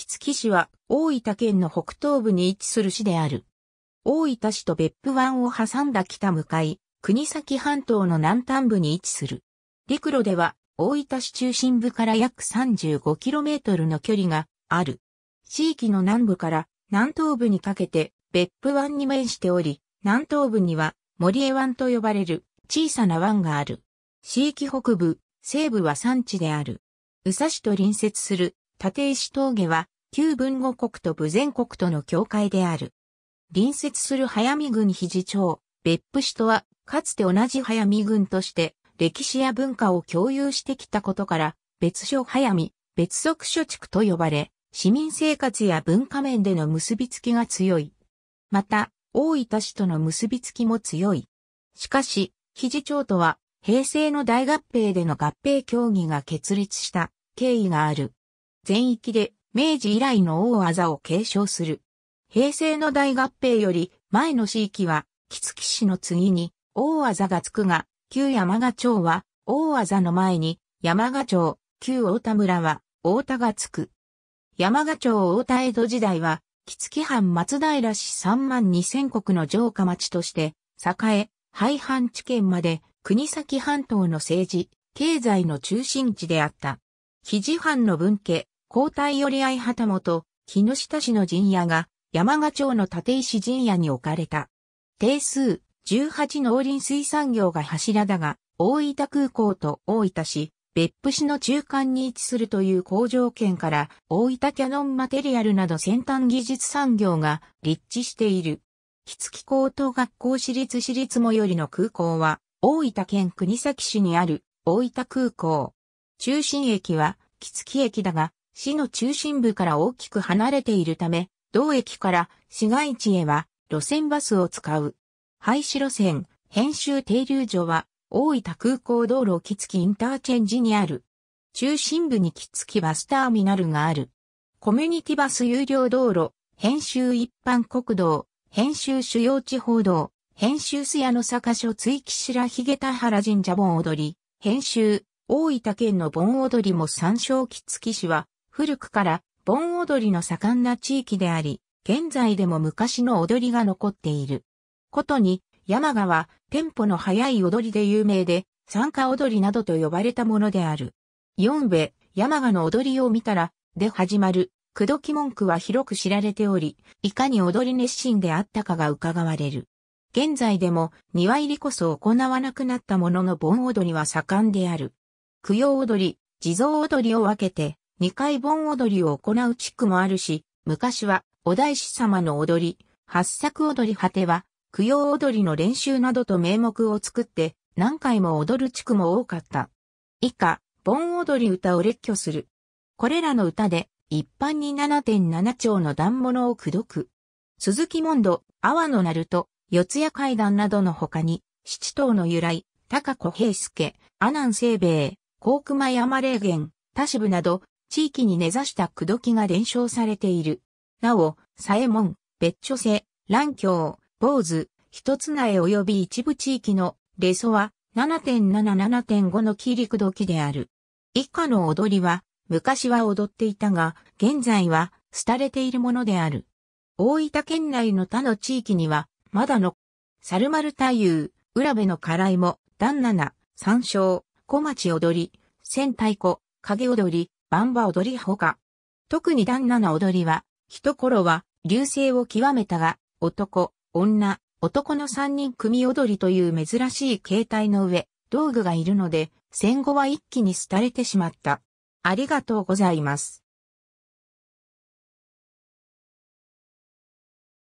木月市は大分県の北東部に位置する市である。大分市と別府湾を挟んだ北向かい、国崎半島の南端部に位置する。陸路では大分市中心部から約 35km の距離がある。地域の南部から南東部にかけて別府湾に面しており、南東部には森江湾と呼ばれる小さな湾がある。地域北部、西部は山地である。宇佐市と隣接する立石峠は旧文後国と武前国との境界である。隣接する早見郡肘町、別府市とはかつて同じ早見郡として歴史や文化を共有してきたことから、別所早見、別属所地区と呼ばれ、市民生活や文化面での結びつきが強い。また、大分市との結びつきも強い。しかし、肘町とは、平成の大合併での合併協議が決立した経緯がある。全域で明治以来の大技を継承する。平成の大合併より前の地域は、木月市の次に大技がつくが、旧山賀町は、大技の前に、山賀町、旧大田村は、大田がつく。山賀町大田江戸時代は、木月藩松平市三万二千国の城下町として、栄え、廃藩地県まで、国崎半島の政治、経済の中心地であった。肘藩の分家、交代寄り合い旗本、木下氏の陣屋が、山賀町の立石陣屋に置かれた。定数、18農林水産業が柱だが、大分空港と大分市、別府市の中間に位置するという工場圏から大分キャノンマテリアルなど先端技術産業が立地している。木月高等学校私立私立最寄りの空港は大分県国崎市にある大分空港。中心駅は木月駅だが市の中心部から大きく離れているため同駅から市街地へは路線バスを使う。廃止路線、編集停留所は、大分空港道路木月インターチェンジにある。中心部に木月バスターミナルがある。コミュニティバス有料道路、編集一般国道、編集主要地方道、編集須谷の坂所追記白髭田原神社盆踊り、編集、大分県の盆踊りも参照木月市は、古くから盆踊りの盛んな地域であり、現在でも昔の踊りが残っている。ことに、山川、テンポの速い踊りで有名で、参加踊りなどと呼ばれたものである。四部、山川の踊りを見たら、で始まる、口説き文句は広く知られており、いかに踊り熱心であったかが伺われる。現在でも、庭入りこそ行わなくなったものの盆踊りは盛んである。供養踊り、地蔵踊りを分けて、二回盆踊りを行う地区もあるし、昔は、お大師様の踊り、八作踊り果ては、供養踊りの練習などと名目を作って何回も踊る地区も多かった。以下、盆踊り歌を列挙する。これらの歌で一般に7.7丁の段物を口説く。鈴木門戸、阿波の鳴門、四谷階段などの他に、七島の由来、高子平介、阿南清兵衛、高熊山霊源、田渋など、地域に根ざした口説きが伝承されている。なお、左衛門、別所瀬、蘭京、坊主、一つ苗及び一部地域のレソは7.77.5の切り口説きである。以下の踊りは昔は踊っていたが、現在は廃れているものである。大分県内の他の地域には、まだの、猿丸太夫、浦部の辛いも、段七、山椒、小町踊り、千太鼓、影踊り、バンバ踊りほか。特に旦那の踊りは、一頃は、流星を極めたが、男、女、男の三人組踊りという珍しい形態の上、道具がいるので、戦後は一気に廃れてしまった。ありがとうございます。